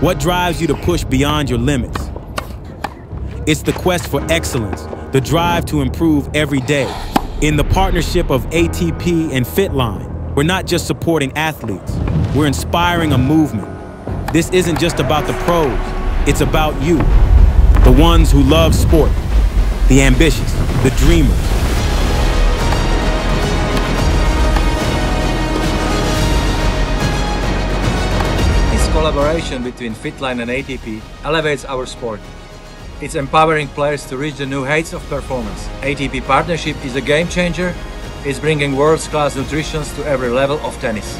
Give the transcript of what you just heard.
What drives you to push beyond your limits? It's the quest for excellence, the drive to improve every day. In the partnership of ATP and Fitline, we're not just supporting athletes, we're inspiring a movement. This isn't just about the pros, it's about you, the ones who love sport, the ambitious, the dreamers. Collaboration between Fitline and ATP elevates our sport. It's empowering players to reach the new heights of performance. ATP partnership is a game changer. It's bringing world-class nutrition to every level of tennis.